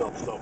Stop, stop.